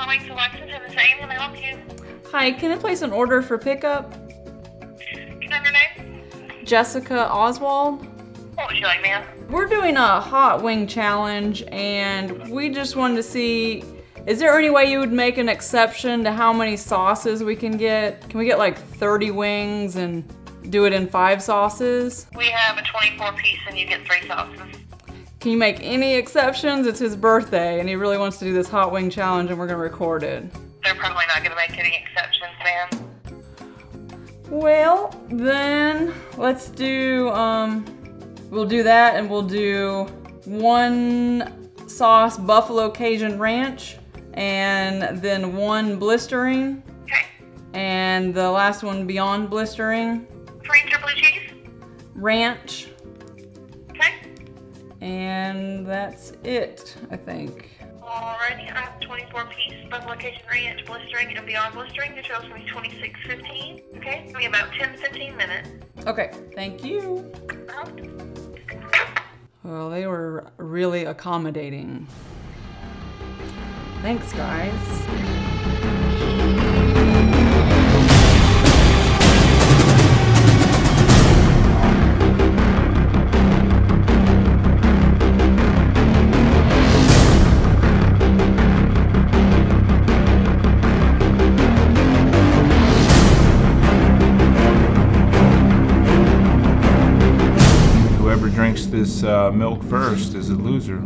Hot Wings Alexis and the same. Can I help you? Hi, can I place an order for pickup? Can I have your name? Jessica Oswald. What would you like, ma'am? We're doing a hot wing challenge and we just wanted to see is there any way you would make an exception to how many sauces we can get? Can we get like 30 wings and do it in five sauces? We have a 24 piece and you get three sauces. Can you make any exceptions? It's his birthday and he really wants to do this hot wing challenge and we're gonna record it. They're probably not going to make any exceptions, ma'am. Well, then let's do, um, we'll do that and we'll do one sauce Buffalo Cajun Ranch and then one blistering Okay. and the last one beyond blistering Three triple cheese. ranch. And that's it, I think. Alrighty, I have 24 piece Buffalo Cajun Ranch blistering and beyond blistering. Total's going to be 26.15. Okay. Give me about 10 15 minutes. Okay, thank you. Well, they were really accommodating. Thanks, guys. Drinks this uh, milk first is a loser.